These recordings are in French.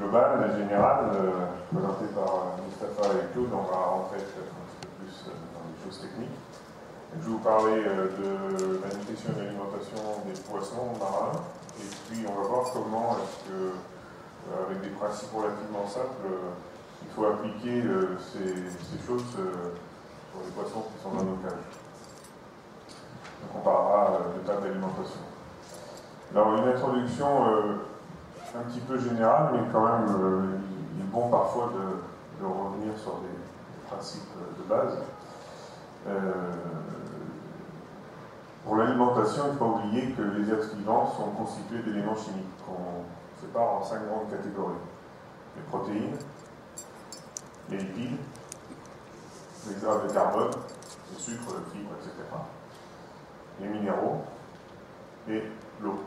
globale, la générale, présentée par Mustapha et Claude, on va rentrer peut-être un petit peu plus dans les choses techniques. Je vais vous parler de la nutrition et l'alimentation des poissons marins, et puis on va voir comment est-ce que, avec des principes relativement simples, il faut appliquer ces, ces choses sur les poissons qui sont dans nos cages. Donc on parlera de tas d'alimentation. Alors une introduction un petit peu générale, mais quand même il est bon parfois de, revenir sur des principes de base. Euh, pour l'alimentation, il ne faut pas oublier que les êtres vivants sont constitués d'éléments chimiques qu'on sépare en cinq grandes catégories. Les protéines, les lipides, les hydrates de carbone, le sucre, le fibre, etc. Les minéraux et l'eau.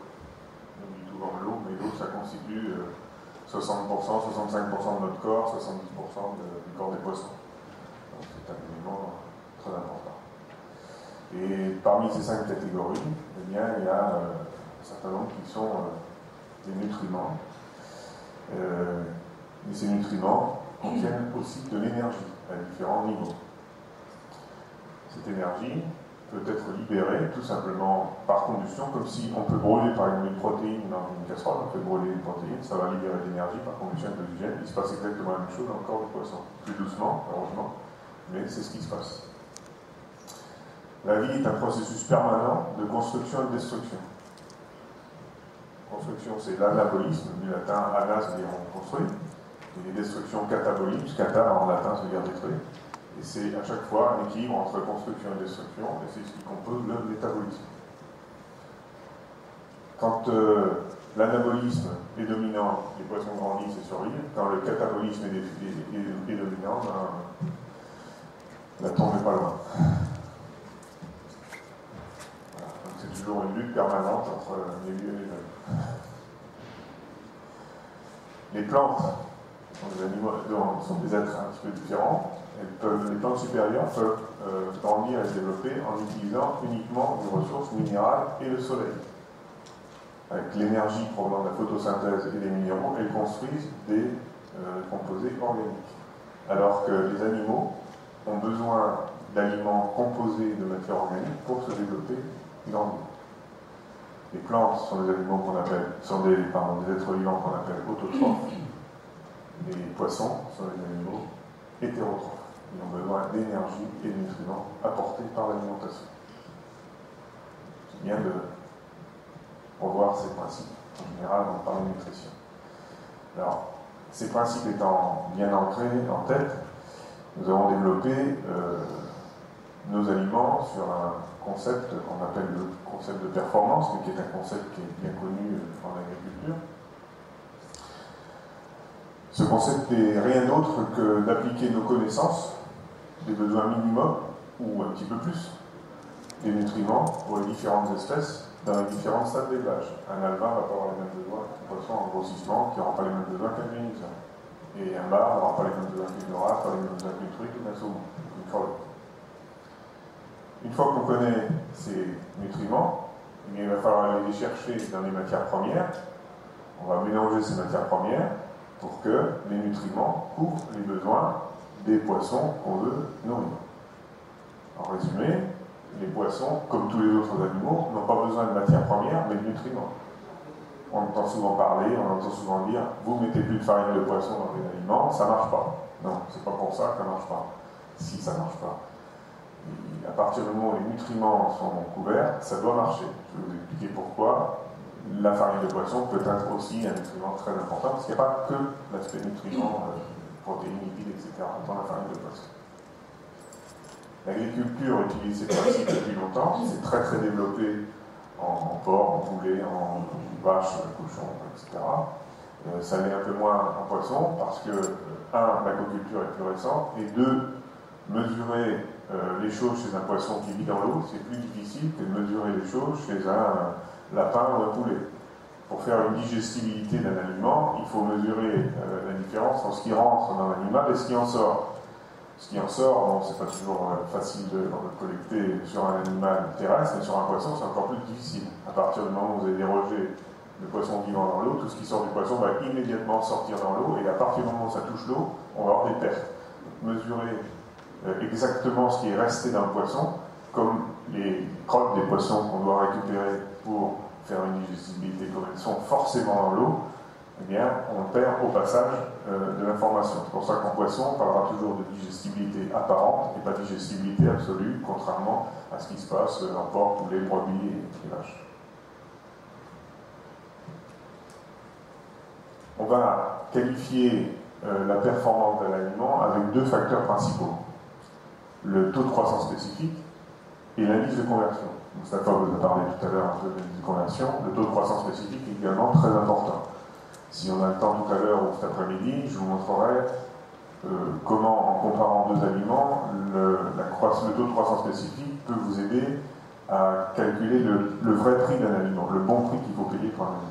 On dit souvent l'eau, mais l'eau, ça constitue 60%, 65% de notre corps, 70% du corps des poissons. Donc c'est un élément très important. Et parmi ces cinq catégories, eh bien, il y a euh, un certain nombre qui sont euh, des nutriments. Euh, et ces nutriments contiennent aussi de l'énergie à différents niveaux. Cette énergie peut être libérée tout simplement par combustion, comme si on peut brûler par exemple une protéine dans une casserole, on fait brûler une protéine, ça va libérer de l'énergie par combustion d'oxygène. Il se passe exactement la même chose dans le corps du poisson. Plus doucement, heureusement, mais c'est ce qui se passe. La vie est un processus permanent de construction et de destruction. Construction, c'est l'anabolisme, du latin anas veut dire on construit, et les destructions cataboliques, kata en latin ça veut dire détruire. Et c'est à chaque fois un équilibre entre construction et destruction, et c'est ce qui compose le métabolisme. Quand euh, l'anabolisme est dominant, les poissons grandissent et survivent. Quand le catabolisme est, dominant, ben, la tombe n'est pas loin. toujours une lutte permanente entre les vieux et les. Les plantes sont animaux, sont des êtres un petit peu différents. Peuvent, les plantes supérieures peuvent euh, grandir et se développer en utilisant uniquement les ressources minérales et le soleil. Avec l'énergie provenant de la photosynthèse et des minéraux, elles construisent des euh, composés organiques. Alors que les animaux ont besoin d'aliments composés de matière organique pour se développer grandir. Les plantes sont des animaux qu'on appelle, sont des êtres vivants qu'on appelle autotrophes. Les poissons sont des animaux hétérotrophes. Ils ont besoin d'énergie et de nutriments apportés par l'alimentation. C'est bien de revoir ces principes. En général, on parle de nutrition. Alors, ces principes étant bien ancrés en tête, nous avons développé euh, nos aliments sur un concept qu'on appelle le concept de performance, mais qui est un concept qui est bien connu en agriculture. Ce concept n'est rien d'autre que d'appliquer nos connaissances des besoins minimums, ou un petit peu plus, des nutriments pour les différentes espèces dans les différents stades d'élevage. Un alvin va pas avoir les mêmes besoins qu'un poisson en grossissement qui n'aura pas les mêmes besoins qu'un vénusien. Et un bar n'aura pas les mêmes besoins qu'une pas les mêmes besoins qu'une truite ou qu'un saumon, une crevette. Une fois qu'on connaît ces nutriments, eh il va falloir aller les chercher dans les matières premières. On va mélanger ces matières premières pour que les nutriments couvrent les besoins des poissons qu'on veut nourrir. En résumé, les poissons, comme tous les autres animaux, n'ont pas besoin de matières premières, mais de nutriments. On entend souvent parler, on entend souvent dire vous mettez plus de farine de poisson dans les aliments, ça ne marche pas. Non, c'est pas pour ça que ça ne marche pas. Si ça ne marche pas à partir du moment où les nutriments sont couverts, ça doit marcher. Je vais vous expliquer pourquoi la farine de poisson peut être aussi un nutriment très important, parce qu'il n'y a pas que l'aspect nutriment, euh, protéines, lipides, etc. dans la farine de poisson. L'agriculture utilise ces principes depuis longtemps, c'est très très développé en, porc, en poulet, en vache, cochon, etc. Euh, ça l'est un peu moins en poisson, parce que, euh, un, l'agriculture est plus récente, et deux, mesurer les choses chez un poisson qui vit dans l'eau, c'est plus difficile que de mesurer les choses chez un lapin ou un poulet. Pour faire une digestibilité d'un aliment, il faut mesurer euh, la différence entre ce qui rentre dans l'animal et ce qui en sort. Ce qui en sort, bon, c'est pas toujours euh, facile de, de collecter sur un animal terrestre, mais sur un poisson, c'est encore plus difficile. À partir du moment où vous avez dérogé le poisson vivant dans l'eau, tout ce qui sort du poisson va immédiatement sortir dans l'eau, et à partir du moment où ça touche l'eau, on va avoir des pertes. Mesurer euh, exactement ce qui est resté le poisson, comme les crottes des poissons qu'on doit récupérer pour faire une digestibilité, comme elles sont forcément dans l'eau, eh bien, on perd au passage euh, de l'information. C'est pour ça qu'en poisson, on parlera toujours de digestibilité apparente et pas digestibilité absolue, contrairement à ce qui se passe en porc, poulet, brebis et vaches. on va qualifier euh, la performance de l'aliment avec deux facteurs principaux. Le taux de croissance spécifique et l'indice de conversion. Mustafa vous a parlé tout à l'heure un peu de l'indice de conversion. Le taux de croissance spécifique est également très important. Si on a le temps tout à l'heure ou cet après-midi, je vous montrerai euh, comment, en comparant deux aliments, le, taux de croissance spécifique peut vous aider à calculer le, le vrai prix d'un aliment, le bon prix qu'il faut payer pour un aliment.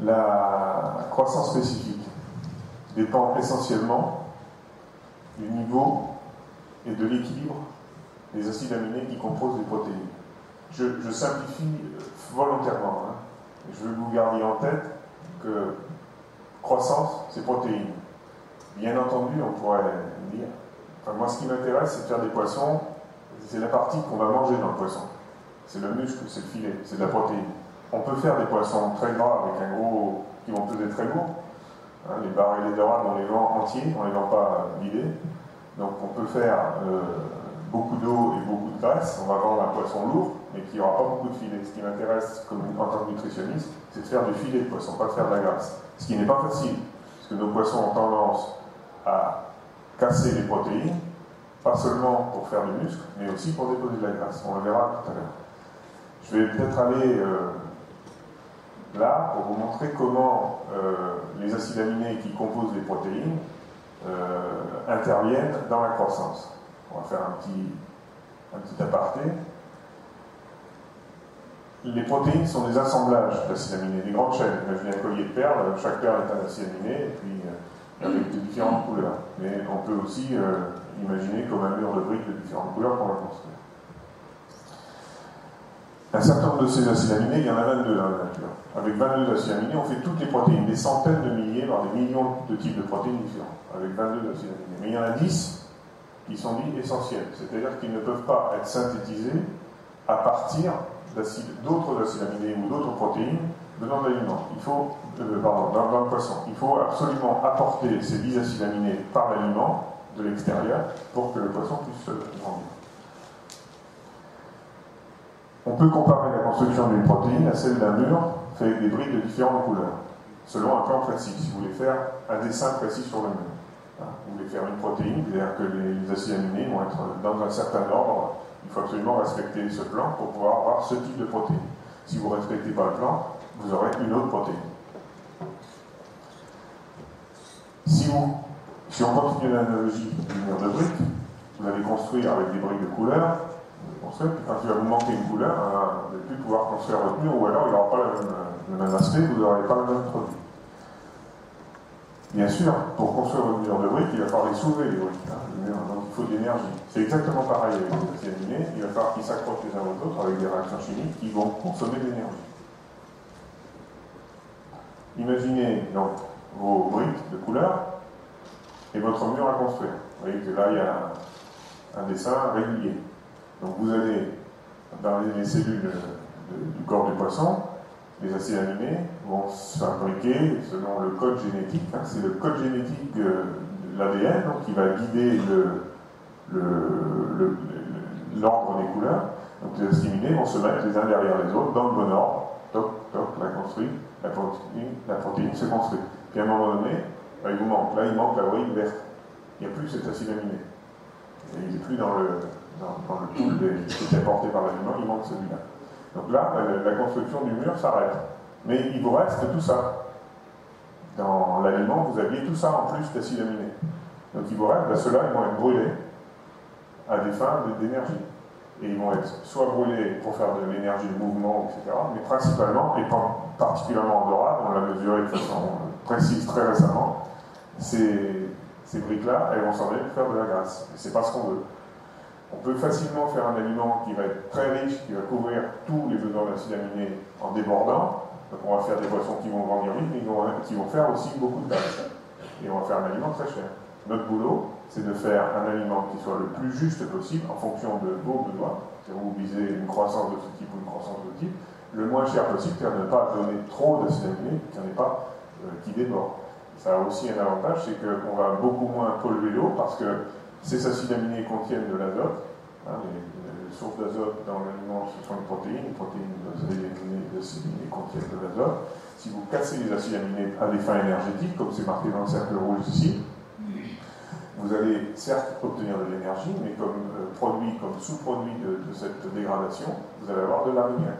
La croissance spécifique dépend essentiellement du niveau et de l'équilibre des acides aminés qui composent les protéines. Je, simplifie volontairement. Hein. Je veux que vous gardiez en tête que croissance, c'est protéines. Bien entendu, on pourrait dire. Enfin, moi, ce qui m'intéresse, c'est de faire des poissons. C'est la partie qu'on va manger dans le poisson. C'est le muscle, c'est le filet, c'est de la protéine. On peut faire des poissons très gras avec un gros qui vont peser très lourd. Hein, les barres et les dorades, on les vend entiers, on ne les vend pas vidés. Donc on peut faire euh, beaucoup d'eau et beaucoup de graisse. On va vendre un poisson lourd, mais qui n'aura pas beaucoup de filets. Ce qui m'intéresse en tant que nutritionniste, c'est de faire du filet de poisson, pas de faire de la graisse. Ce qui n'est pas facile, parce que nos poissons ont tendance à casser les protéines, pas seulement pour faire du muscle, mais aussi pour déposer de la graisse. On le verra tout à l'heure. Je vais peut-être aller euh, là pour vous montrer comment euh, les acides aminés qui composent les protéines euh, interviennent dans la croissance. On va faire un petit, un petit aparté. Les protéines sont des assemblages d'acides aminés, des grandes chaînes. Imaginez un collier de perles, chaque perle est un acide aminé, et puis euh, avec de différentes couleurs. Mais on peut aussi imaginer comme un mur de briques de différentes couleurs qu'on va construire. Un certain nombre de ces acides aminés, il y en a 22 dans la nature. Avec 22 acides aminés, on fait toutes les protéines, des centaines de milliers, voire des millions de types de protéines différents, avec 22 acides aminés. Mais il y en a 10 qui sont dits essentiels, c'est-à-dire qu'ils ne peuvent pas être synthétisés à partir d'autres acides aminés ou d'autres protéines venant de l'aliment. Il faut, euh, pardon, dans, le poisson, il faut absolument apporter ces 10 acides aminés par l'aliment de l'extérieur pour que le poisson puisse grandir. On peut comparer la construction d'une protéine à celle d'un mur fait avec des briques de différentes couleurs, selon un plan précis. Si vous voulez faire un dessin précis sur le mur, hein, vous voulez faire une protéine, c'est-à-dire que les acides aminés vont être dans un certain ordre, il faut absolument respecter ce plan pour pouvoir avoir ce type de protéine. Si vous ne respectez pas le plan, vous aurez une autre protéine. Si, si on continue l'analogie du mur de briques, vous allez construire avec des briques de couleur, quand il va vous manquer une couleur, hein, vous n'allez plus pouvoir construire votre mur, ou alors il n'aura pas le même, aspect, vous n'aurez pas le même produit. Bien sûr, pour construire votre mur de briques, il va falloir les soulever, les briques. Hein, donc il faut de l'énergie. C'est exactement pareil avec les acides aminés, il va falloir qu'ils s'accrochent les uns aux autres avec des réactions chimiques qui vont consommer de l'énergie. Imaginez donc vos briques de couleur et votre mur à construire. Vous voyez que là, il y a un dessin régulier. Donc vous avez dans les cellules du corps du poisson, les acides aminés vont se fabriquer selon le code génétique. Hein. c'est le code génétique de l'ADN qui va guider l'ordre des couleurs. Donc les acides aminés vont se mettre les uns derrière les autres dans le bon ordre. Toc, toc, la construit, la protéine, la protéine se construit. Puis à un moment donné, bah, il vous manque. Là, il manque la brille verte. Il n'y a plus cet acide aminé. il n'est plus dans le, dans, le pool qui était porté par l'aliment, il manque celui-là. Donc là, la, construction du mur s'arrête. Mais il vous reste tout ça. Dans l'aliment, vous aviez tout ça en plus d'acide aminé. Donc il vous reste, ben, ceux-là, ils vont être brûlés à des fins d'énergie. Et ils vont être soit brûlés pour faire de l'énergie de mouvement, etc., mais principalement, et particulièrement en dorade, on l'a mesuré de façon précise très récemment, ces, briques-là, elles vont servir pour faire de la graisse. Et c'est pas ce qu'on veut. On peut facilement faire un aliment qui va être très riche, qui va couvrir tous les besoins d'acides aminés en débordant. Donc on va faire des poissons qui vont grandir vite, mais qui vont faire aussi beaucoup de tâches. Et on va faire un aliment très cher. Notre boulot, c'est de faire un aliment qui soit le plus juste possible en fonction de vos besoins. Si vous visez une croissance de ce type ou une croissance de ce type, le moins cher possible, car ne pas donner trop d'acides aminés, qu'il n'y en ait pas euh, qui débordent. Ça a aussi un avantage, c'est qu'on va beaucoup moins polluer l'eau parce que ces acides aminés contiennent de l'azote. Hein, les, sources d'azote dans l'aliment, ce sont les protéines. Les protéines, les acides aminés contiennent de l'azote. Si vous cassez les acides aminés à des fins énergétiques, comme c'est marqué dans le cercle rouge ici, vous allez certes obtenir de l'énergie, mais comme euh, produit, comme sous-produit de, de, cette dégradation, vous allez avoir de l'ammoniac.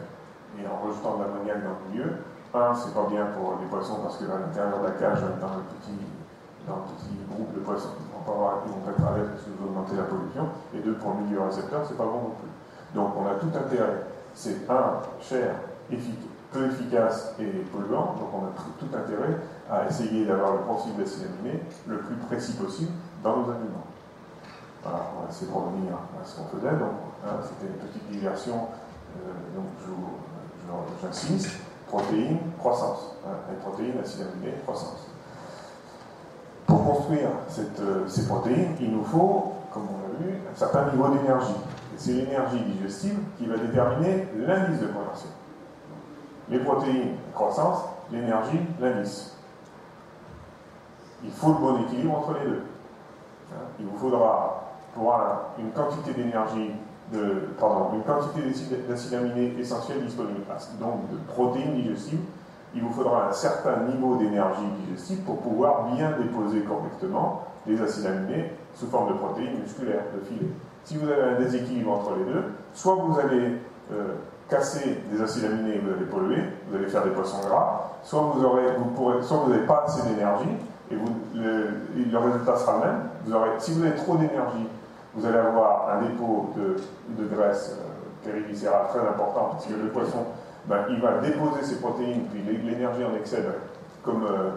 Et en rejetant de l'ammoniac dans le milieu, un, c'est pas bien pour les poissons parce qu'à l'intérieur de la cage, dans le petit, dans le petit groupe de poissons, vont pas avoir, être à l'aise parce que vous augmentez la pollution. Et deux, pour le milieu récepteur, c'est pas bon non plus. Donc on a tout intérêt. C'est un, cher, peu efficace et polluant. Donc on a tout intérêt à essayer d'avoir le profil d'acide aminé le plus précis possible dans nos aliments. Voilà, on va essayer de revenir à ce qu'on faisait. Donc, hein, c'était une petite diversion. Euh, donc, j'insiste protéines, croissance. Hein, les protéines, acides aminés, croissance. Pour construire euh, ces protéines, il nous faut, comme on l'a vu, un certain niveau d'énergie. Et c'est l'énergie digestive qui va déterminer l'indice de conversion. Les protéines, croissance, l'énergie, l'indice. Il faut le bon équilibre entre les deux. Hein, il vous faudra, pour une quantité d'énergie une quantité d'acides aminés essentiels disponibles, donc de protéines digestives, il vous faudra un certain niveau d'énergie digestive pour pouvoir bien déposer correctement les acides aminés sous forme de protéines musculaires, de filets. Si vous avez un déséquilibre entre les deux, soit vous allez euh, casser des acides aminés et vous allez polluer, vous allez faire des poissons gras, soit vous aurez, vous pourrez, soit vous n'avez pas assez d'énergie et le, résultat sera le même. Vous aurez, si vous avez trop d'énergie, vous allez avoir un dépôt de, de graisse euh, périviscérale très important parce que le poisson, ben, il va déposer ses protéines, puis l'énergie en excès, comme euh,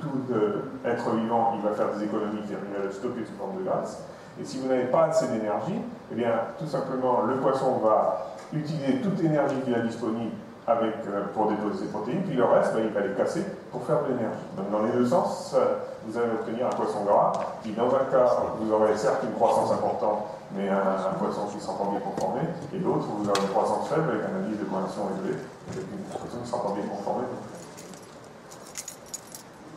tout, euh, être vivant, il va faire des économies, il va stocker sous forme de graisse. Et si vous n'avez pas assez d'énergie, eh bien, tout simplement, le poisson va utiliser toute l'énergie qu'il a disponible euh, pour déposer ses protéines, puis le reste, ben, il va les casser pour faire l'énergie. Donc dans les deux sens, vous allez obtenir un poisson gras, qui dans un cas, vous aurez certes une croissance importante, mais un, poisson qui pas bien conformé, et l'autre, vous aurez une croissance faible avec un indice de conversion élevé, avec une poisson qui pas bien conformé.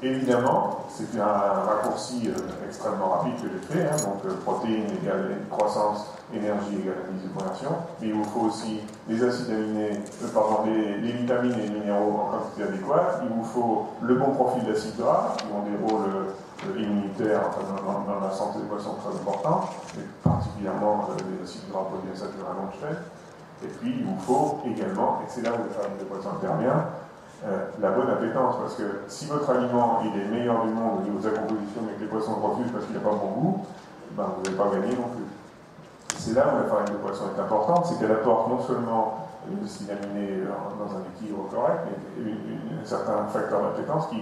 Évidemment, c'est un raccourci euh, extrêmement rapide que j'ai fait, hein, donc euh, protéines égale croissance, énergie égale indice de conversion, mais il vous faut aussi les acides aminés, euh, pardon, les, vitamines et les minéraux en quantité adéquate, il vous faut le bon profil d'acide gras, qui ont des rôles immunitaires enfin, dans, la santé des poissons très importants, et particulièrement les acides gras polyinsaturés à longue chaîne, et puis il vous faut également, et c'est là où le travail des poissons intervient, euh, la bonne appétence, parce que si votre aliment il est meilleur du monde au niveau de sa composition, mais que les poissons refusent parce qu'il n'a pas bon goût, ben, vous n'allez pas gagner non plus. C'est là où la farine de poisson est importante, c'est qu'elle apporte non seulement une acide aminé dans un équilibre correct, mais un certain facteur d'appétence qui,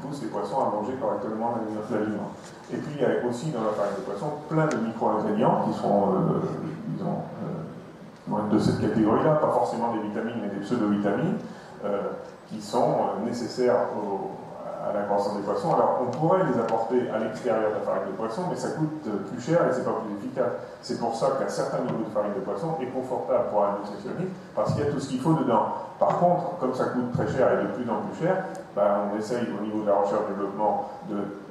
pousse les poissons à manger correctement l'aliment. Et puis il y a aussi dans la farine de poisson plein de micro-ingrédients qui sont, euh, disons, euh, de cette catégorie-là, pas forcément des vitamines, mais des pseudo-vitamines, euh, qui sont nécessaires à la croissance des poissons. Alors, on pourrait les apporter à l'extérieur de la farine de poisson, mais ça coûte euh, plus cher et c'est pas plus efficace. C'est pour ça qu'un certain niveau de farine de poisson est confortable pour un nutritionniste, parce qu'il y a tout ce qu'il faut dedans. Par contre, comme ça coûte très cher et de plus en plus cher, ben, on essaye au niveau de la recherche et développement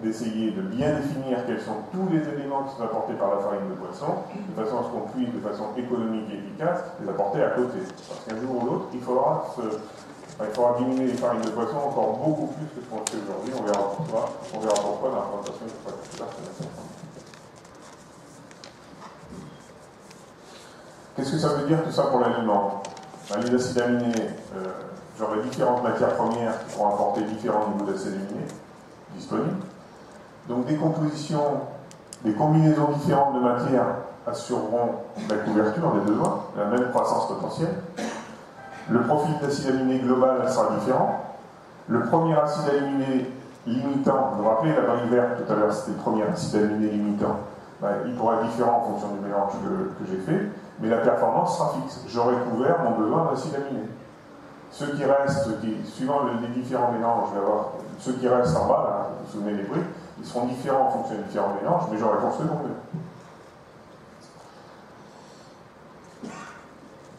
d'essayer de, de, bien définir quels sont tous les éléments qui sont apportés par la farine de poisson, de façon à ce qu'on puisse, de façon économique et efficace, les apporter à côté. Parce qu'un jour ou l'autre, il faudra se il faudra diminuer les farines de poisson encore beaucoup plus que ce qu'on fait aujourd'hui. On verra pourquoi. On verra pourquoi dans la présentation de Qu'est-ce que ça veut dire tout ça pour l'aliment? Ben, Les acides aminés, euh, j'aurai différentes matières premières qui pourront apporter différents niveaux d'acides aminés disponibles. Donc des compositions, des combinaisons différentes de matières assureront la couverture des besoins, la même croissance potentielle. Le profil d'acide aminé global sera différent. Le premier acide aminé limitant, vous vous rappelez la barre verte tout à l'heure, c'était le premier acide aminé limitant. ben, il pourra être différent en fonction du mélange que, j'ai fait, mais la performance sera fixe. J'aurai couvert mon besoin d'acide aminé. Ceux qui restent, suivant les différents mélanges, je vais avoir, ceux qui restent en bas, vous vous souvenez des bruits, ils seront différents en fonction des différents mélanges, mais j'aurai construit mon mieux.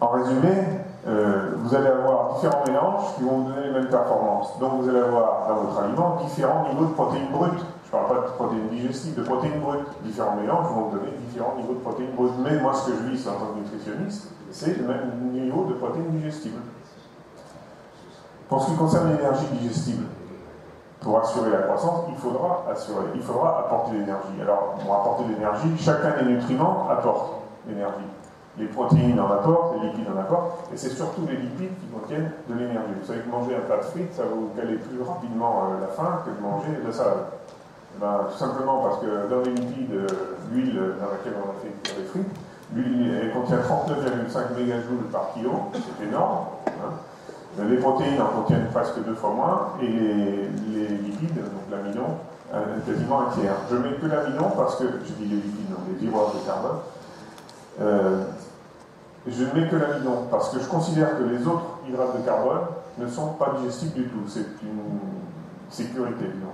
En résumé, euh, vous allez avoir différents mélanges qui vont vous donner les mêmes performances. Donc vous allez avoir dans votre aliment différents niveaux de protéines brutes. Je ne parle pas de protéines digestives, de protéines brutes. Différents mélanges vont vous donner différents niveaux de protéines brutes. Mais moi, ce que je vis en tant que nutritionniste, c'est le même niveau de protéines digestibles. Pour ce qui concerne l'énergie digestible, pour assurer la croissance, il faudra assurer, il faudra apporter l'énergie. Alors, pour apporter l'énergie, chacun des nutriments apporte l'énergie les protéines en apportent, les lipides en apportent, et c'est surtout les lipides qui contiennent de l'énergie. Vous savez que manger un plat de frites, ça va vous caler plus rapidement euh, la faim que de manger de la salade. Eh ben, tout simplement parce que dans les lipides, euh, l'huile dans laquelle on a fait les frites, elle contient 39,5 mégajoules par kilo, c'est énorme. Hein. Les protéines en contiennent presque deux fois moins, et les, lipides, donc l'amidon, euh, quasiment un tiers. Je mets que l'amidon parce que, je dis les lipides, donc les hydrates de carbone, euh, je ne mets que l'amidon parce que je considère que les autres hydrates de carbone ne sont pas digestibles du tout. C'est une sécurité, disons.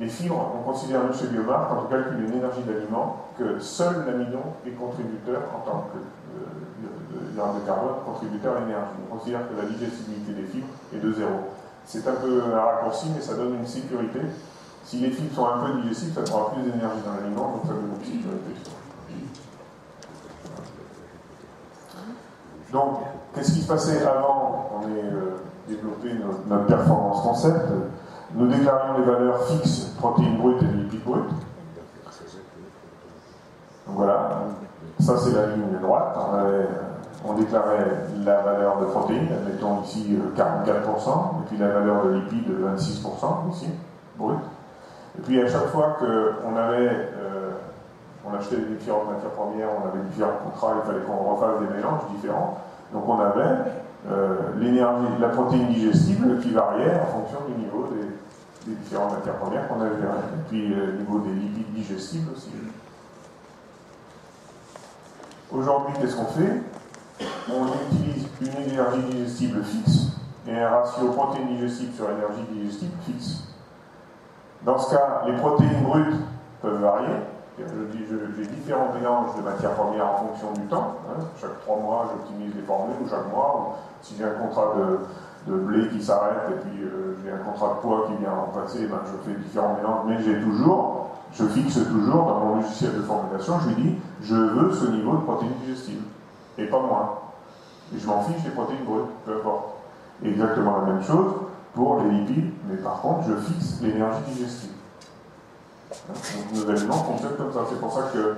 Les fibres, on considère, nous, chez Biomar, quand on calcule une énergie d'aliment, que seul l'amidon est contributeur en tant que euh, de carbone, contributeur à l'énergie. On considère que la digestibilité des fibres est de zéro. C'est un peu un raccourci, mais ça donne une sécurité. Si les fibres sont un peu digestibles, ça prendra plus d'énergie dans l'aliment, donc ça donne une sécurité. Donc, qu'est-ce qui se passait avant qu'on ait euh, développé notre, performance concept? Nous déclarions les valeurs fixes, protéines brutes et lipides bruts. Donc voilà, ça c'est la ligne droite. On, déclarait la valeur de protéines, admettons ici 44%, euh, et puis la valeur de lipides 26% ici, brut. Et puis à chaque fois qu'on avait euh, on achetait différentes matières premières, on avait différents contrats, il fallait qu'on refasse des mélanges différents. Donc on avait euh, l'énergie, la protéine digestible qui variait en fonction du niveau des, différentes matières premières qu'on avait Et puis euh, niveau des lipides digestibles aussi. Aujourd'hui, qu'est-ce qu'on fait? On utilise une énergie digestible fixe et un ratio protéines digestibles sur énergie digestible fixe. Dans ce cas, les protéines brutes peuvent varier, j'ai différents mélanges de matières premières en fonction du temps. Hein. Chaque trois mois, j'optimise les formules, ou chaque mois, si j'ai un contrat de, blé qui s'arrête et puis euh, j'ai un contrat de poids qui vient remplacer, ben, je fais différents mélanges, mais j'ai toujours, je fixe toujours dans mon logiciel de formulation, je lui dis, je veux ce niveau de protéines digestibles, et pas moins. Et je m'en fiche des protéines brutes, peu importe. Exactement la même chose pour les lipides, mais par contre, je fixe l'énergie digestive. Nos aliments comme ça. C'est pour ça que,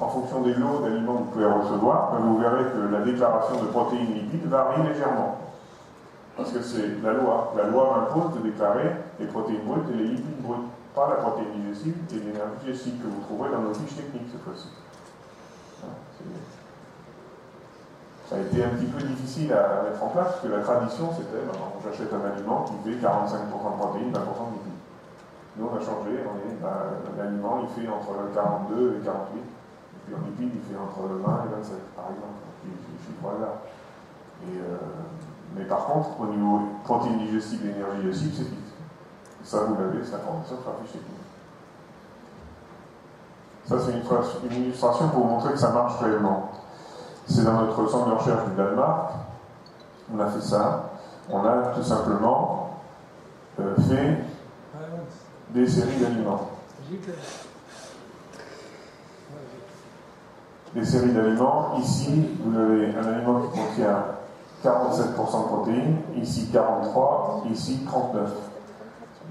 en fonction des lots d'aliments que vous pouvez recevoir, ben, vous verrez que la déclaration de protéines lipides varie légèrement. Parce que c'est la loi. La loi m'impose de déclarer les protéines brutes et les lipides bruts, pas la protéine digestive et l'énergie digestive que vous trouverez dans nos fiches techniques cette fois-ci. Ça a été un petit peu difficile à mettre en place, parce que la tradition, c'était, ben, j'achète un aliment qui fait 45% de protéines, 20% de. Nous, on a changé, on est, bah, l'aliment, il fait entre 42 et 48, et puis en lipide, il fait entre 20 et 27, par exemple, ces chiffres-là. Euh, mais par contre, au niveau protéines digestibles et énergie digestive, c'est fixe. Ça, vous l'avez, cette information sera affichée. Ça, c'est une, illustration pour vous montrer que ça marche réellement. C'est dans notre centre de recherche du Danemark. On a fait ça. On a tout simplement euh, fait des séries d'aliments. Des séries d'aliments. Ici, vous avez un aliment qui contient 47% de protéines, ici 43, ici 39.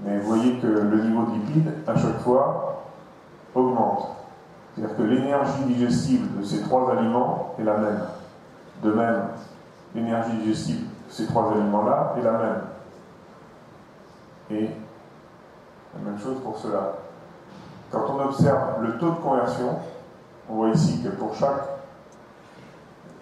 Mais vous voyez que le niveau de lipides, à chaque fois, augmente. C'est-à-dire que l'énergie digestible de ces trois aliments est la même. De même, l'énergie digestible de ces trois aliments-là est la même. Et la même chose pour cela. Quand on observe le taux de conversion, on voit ici que pour chaque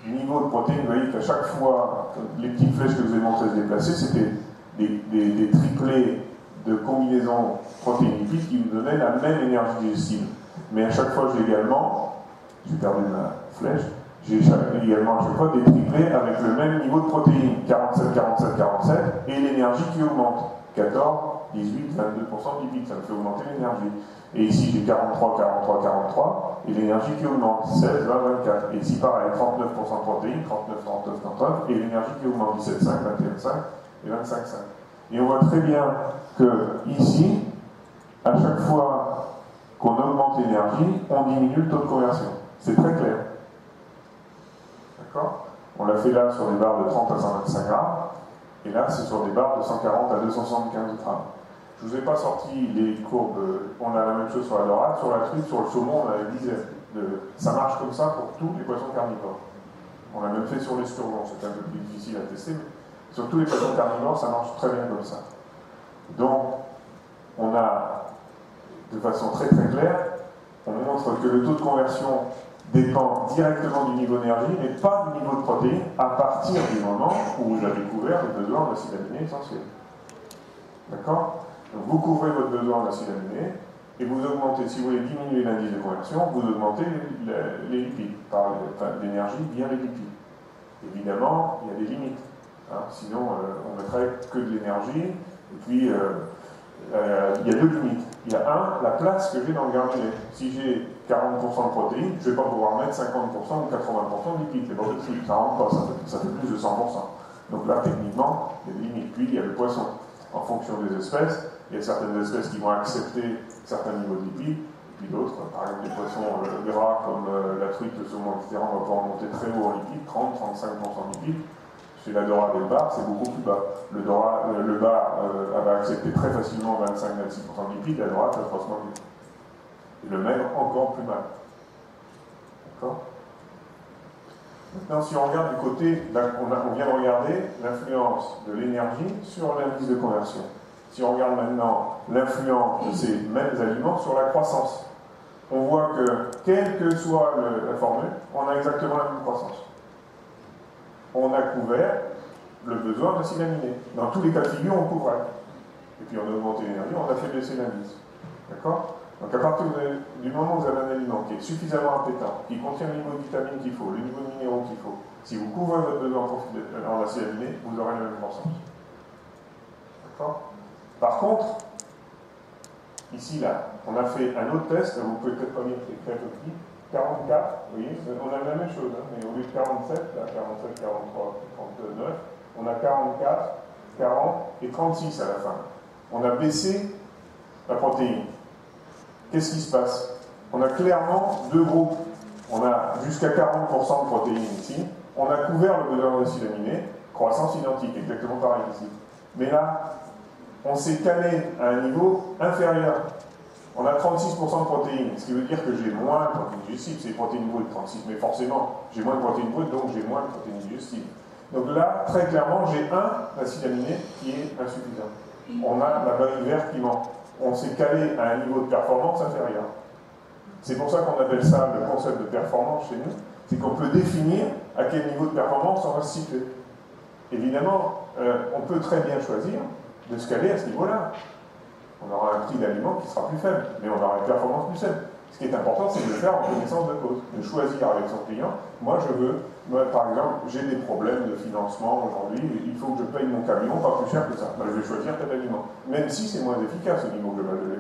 niveau de protéines, vous voyez qu'à chaque fois, les petites flèches que vous ai montrées se déplacer, c'était des, triplés de combinaisons protéines lipides qui nous donnaient la même énergie digestive. mais à chaque fois j'ai également, j'ai perdu ma flèche, j'ai également à chaque fois des triplés avec le même niveau de protéines, 47, 47, 47, et l'énergie qui augmente, 14, 18, 22% de lipides, ça me fait augmenter l'énergie. Et ici j'ai 43, 43, 43, et l'énergie qui augmente, 16, 20, 24. Et ici pareil, 39% de protéines, 39, 39, 39, et l'énergie qui augmente, 17, 5, 21, 5 et 25, 5. Et on voit très bien que ici, à chaque fois qu'on augmente l'énergie, on diminue le taux de conversion. C'est très clair. D'accord? On l'a fait là sur des barres de 30 à 125 grammes, et là c'est sur des barres de 140 à 275 grammes. Je ne vous ai pas sorti les courbes, on a la même chose sur la dorade, sur la truite, sur le saumon, on a dit de, ça marche comme ça pour tous les poissons carnivores. On l'a même fait sur les sturgeons, c'est un peu plus difficile à tester, mais sur tous les poissons carnivores, ça marche très bien comme ça. Donc, on a, de façon très très claire, on montre que le taux de conversion dépend directement du niveau d'énergie, mais pas du niveau de protéines, à partir du moment où vous avez couvert les besoins d'acides aminés essentiels. D'accord? Donc vous couvrez votre besoin d'acides aminés, et vous augmentez, si vous voulez diminuer l'indice de conversion, vous augmentez les, lipides, par l'énergie via les lipides. Évidemment, il y a des limites. Hein, sinon, euh, on mettrait que de l'énergie, et puis euh, euh, il y a deux limites. Il y a un, la place que j'ai dans le garnier. Si j'ai 40% de protéines, je ne vais pas pouvoir mettre 50% ou 80% de lipides. C'est pas possible, ça rentre pas, ça fait, plus de 100%. Donc là, techniquement, il y a des limites. Puis il y a le poisson. En fonction des espèces, il y a certaines espèces qui vont accepter certains niveaux de lipides, et puis d'autres, par exemple des poissons euh, gras comme euh, la truite, le saumon, etc., on va pouvoir monter très haut en lipides, 30-35% de lipides. Chez la dorade et le bar, c'est beaucoup plus bas. Le, le bar va accepter très facilement 25-26% de lipides, la dorade, ça se passe et le maigre encore plus mal. D'accord Maintenant, si on regarde du côté, on, vient de regarder l'influence de l'énergie sur l'indice de conversion. Si on regarde maintenant l'influence de ces mêmes aliments sur la croissance, on voit que, quelle que soit la formule, on a exactement la même croissance. On a couvert le besoin d'acide aminé. Dans tous les cas de figure, on couvrait. Et puis on a augmenté l'énergie, on a fait baisser l'indice. D'accord donc à partir du moment où vous avez un aliment qui est suffisamment appétant, qui contient le niveau de vitamines qu'il faut, le niveau de minéraux qu'il faut, si vous couvrez votre besoin en acide aminé, vous aurez la même croissance. D'accord? Par contre, ici, là, on a fait un autre test, vous pouvez peut-être pas lire, petit, 44, vous voyez, on a la même chose, hein, mais au lieu de 47, là, 47, 43, 39, on a 44, 40 et 36 à la fin. On a baissé la protéine qu'est-ce qui se passe? On a clairement deux groupes. On a jusqu'à 40% de protéines ici. On a couvert le besoin d'acides aminés, croissance identique, exactement pareil ici. Mais là, on s'est calé à un niveau inférieur. On a 36% de protéines, ce qui veut dire que j'ai moins de protéines digestibles, c'est protéines brutes 36, mais forcément, j'ai moins de protéines brutes, donc j'ai moins de protéines digestibles. Donc là, très clairement, j'ai un acide aminé qui est insuffisant. On a la barrière verte qui manque on s'est calé à un niveau de performance inférieur. C'est pour ça qu'on appelle ça le concept de performance chez nous, c'est qu'on peut définir à quel niveau de performance on va se situer. Évidemment, euh, on peut très bien choisir de se caler à ce niveau-là. On aura un prix d'aliment qui sera plus faible, mais on aura une performance plus faible. Ce qui est important, c'est de le faire en connaissance de cause, de choisir avec son client. Moi, je veux par exemple, j'ai des problèmes de financement aujourd'hui, il faut que je paye mon camion pas plus cher que ça. Ben, je vais choisir tel aliment. Même si c'est moins efficace au niveau global de.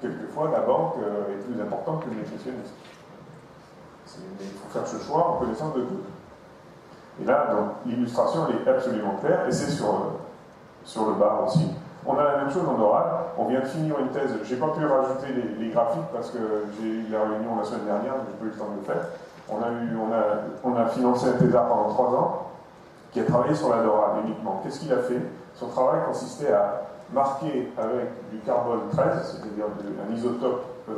Quelquefois, la banque euh, est plus importante que le nutritionniste. Il faut faire ce choix en connaissance de tout. Et là, l'illustration, elle est absolument claire, et c'est sur, euh, sur le bas aussi. On a la même chose en oral. On vient de finir une thèse. Je n'ai pas pu rajouter les, graphiques parce que j'ai eu la réunion la semaine dernière, donc je n'ai pas eu le temps de le faire. On a, financé un thésard pendant trois ans qui a travaillé sur la dorade uniquement. Qu'est-ce qu'il a fait? Son travail consistait à marquer avec du carbone 13, c'est-à-dire un isotope euh,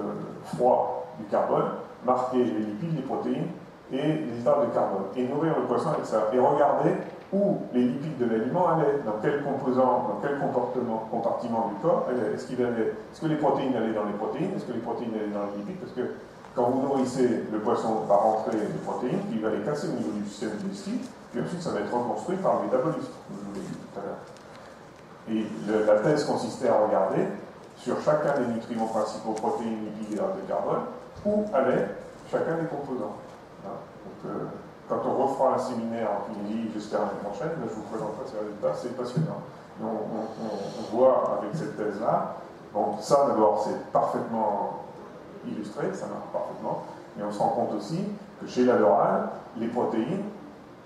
froid du carbone, marquer les lipides, les protéines et les hydrates de carbone, et nourrir le poisson avec ça, et regarder où les lipides de l'aliment allaient, dans quel composant, dans quel comportement, compartiment du corps, est-ce qu'il avait, est-ce que les protéines allaient dans les protéines, est-ce que les protéines allaient dans les lipides, parce que quand vous nourrissez le poisson par entrée de protéines, il va les casser au niveau du système digestif, puis ensuite ça va être reconstruit par le métabolisme, comme je vous l'ai dit tout à l'heure. Et la thèse consistait à regarder sur chacun des nutriments principaux, protéines, lipides, hydrates de carbone, où allait chacun des composants. Donc, euh, quand on refera un séminaire en Tunisie, j'espère l'année prochaine, je vous présenterai ces résultats, c'est passionnant. On, voit avec cette thèse-là, bon, ça d'abord c'est parfaitement illustré, ça marche parfaitement, mais on se rend compte aussi que chez l'adorale, les protéines,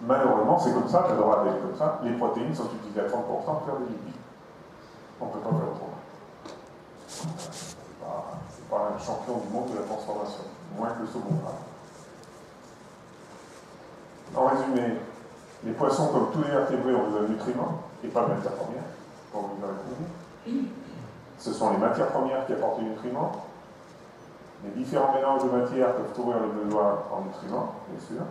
malheureusement c'est comme ça, l'adorale est comme ça, les protéines sont utilisées à 30% pour faire des lipides. On ne peut pas faire autrement. C'est pas, pas un champion du monde de la transformation, moins que le saumon. En résumé, les poissons, comme tous les vertébrés, ont besoin de nutriments et pas de matières premières, comme vous l'avez compris. Ce sont les matières premières qui apportent les nutriments. Les différents mélanges de matières peuvent couvrir les besoins en nutriments, bien sûr.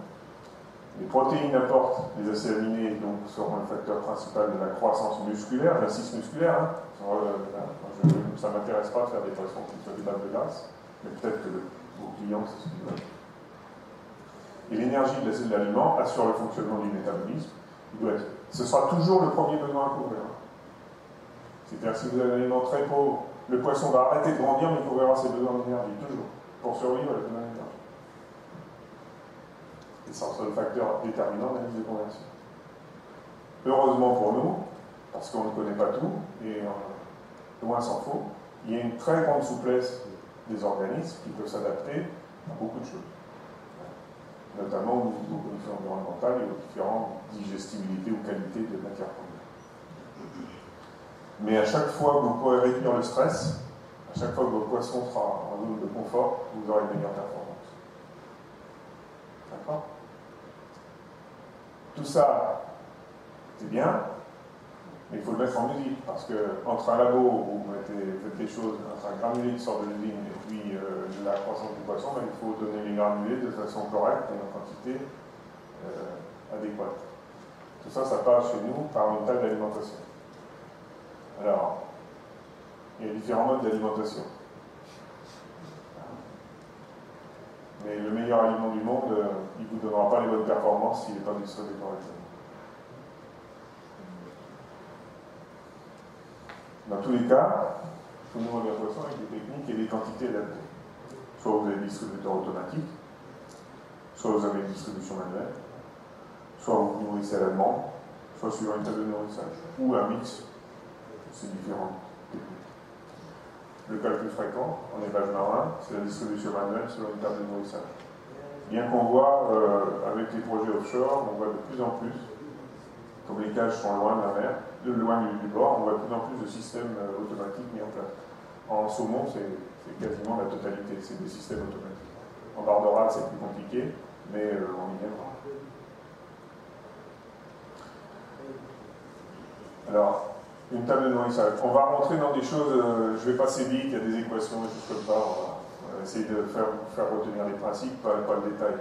Les protéines apportent les acides aminés, donc seront le facteur principal de la croissance musculaire, j'insiste musculaire. Hein. Euh, ça ne m'intéresse pas de faire des poissons qui soient des bases de glace, mais peut-être que vos clients, c'est ce qu'ils veulent. Et l'énergie de l'aliment assure le fonctionnement du métabolisme. ce sera toujours le premier besoin à couvrir. C'est-à-dire si vous avez un aliment très pauvre, le poisson va arrêter de grandir, mais il couvrira ses besoins d'énergie, toujours, pour survivre avec de l'énergie. Et ça sera le facteur déterminant de la de conversion. Heureusement pour nous, parce qu'on ne connaît pas tout, et euh, loin s'en faut, il y a une très grande souplesse des organismes qui peuvent s'adapter à beaucoup de choses notamment aux conditions environnementales et aux différentes digestibilités ou qualités de matières premières. Mais à chaque fois que vous pourrez réduire le stress, à chaque fois que votre poisson sera en zone de confort, vous aurez une meilleure performance. D'accord? Tout ça, c'est bien, mais il faut le mettre en musique, parce que entre un labo où vous mettez, faites des choses, entre un granulé qui sort de l'usine la croissance du poisson, il faut donner les granulés de façon correcte et en quantité euh, adéquate. Tout ça, ça passe chez nous par une table d'alimentation. Alors, il y a différents modes d'alimentation. Mais le meilleur aliment du monde, euh, il ne vous donnera pas les bonnes performances s'il n'est pas distribué correctement. Dans tous les cas, il faut nourrir le poisson avec des techniques et des quantités adaptées. Soit vous avez des distributeurs automatiques, soit vous avez une distribution manuelle, soit vous nourrissez à la demande, soit sur une table de nourrissage, ou un mix de ces différentes techniques. Le cas le plus fréquent en élevage marin, c'est la distribution manuelle sur une table de nourrissage. Bien qu'on voit euh, avec les projets offshore, on voit de plus en plus, comme les cages sont loin de la mer, de loin du, bord, on voit de plus en plus de systèmes euh, automatiques mis en place. En saumon, c'est quasiment la totalité, c'est des systèmes automatiques. En barre c'est plus compliqué, mais euh, on y viendra. Alors, une table de nourrissage. On va rentrer dans des choses, euh, je vais passer vite, il y a des équations, des choses comme ça. On va, essayer de faire, retenir les principes, pas, pas le détail.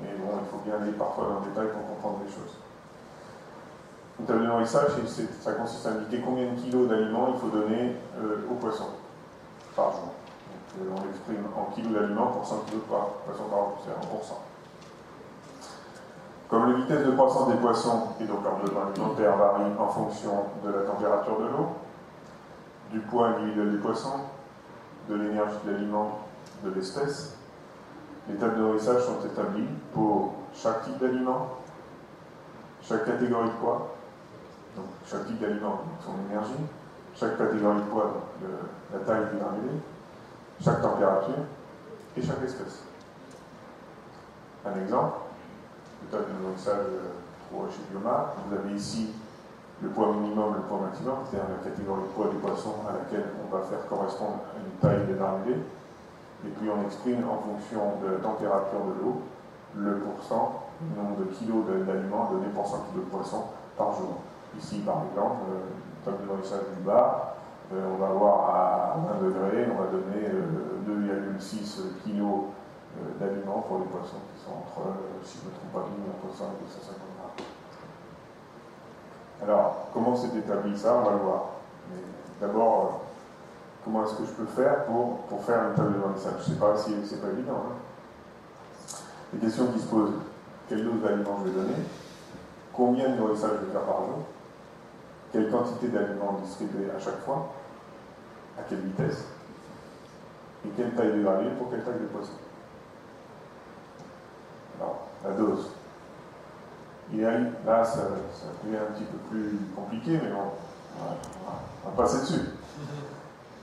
Mais bon, il faut bien aller parfois dans le détail pour comprendre les choses. Une table de nourrissage, ça consiste à indiquer combien de kilos d'aliments il faut donner euh, au poisson par jour. On l'exprime en kilos d'aliments pour 100 kg de poisson par jour, c'est en pourcent. Comme la vitesse de croissance des poissons et donc leur besoin alimentaire varie en fonction de la température de l'eau, du poids individuel des poissons, de l'énergie de l'aliment de l'espèce, les tables de nourrissage sont établies pour chaque type d'aliment, chaque catégorie de poids, donc chaque type d'aliment, son énergie, chaque catégorie de poids, donc la taille du granulé, chaque température et chaque espèce. Un exemple, le tas de nourrissage pour chez Bioma, vous avez ici le poids minimum, le poids maximum, c'est-à-dire la catégorie de poids du poisson à laquelle on va faire correspondre une taille de et puis on exprime en fonction de la température de l'eau le pourcent, le nombre de kilos d'aliments donné pour 100 kg de poisson par jour. Ici, par exemple, euh, table de nourrissage du euh, on va voir à 20 degrés, on va donner 2,6 euh, kg d'aliments pour les poissons qui sont entre, si je ne me trompe pas, entre 100 et 250 grammes. Alors, comment s'est établi ça? On va le voir. Mais d'abord, comment est-ce que je peux faire pour, pour faire une table de nourrissage Je ne sais pas si c'est pas évident. Hein. Les questions qui se posent quelle dose d'aliments je vais donner? Combien de nourrissage je vais faire par jour? quelle quantité d'aliments distribuer à chaque fois, à quelle vitesse, et quelle taille de gravier pour quelle taille de poisson? Alors, la dose. Là, ça, ça, devient un petit peu plus compliqué, mais bon, on va passer dessus.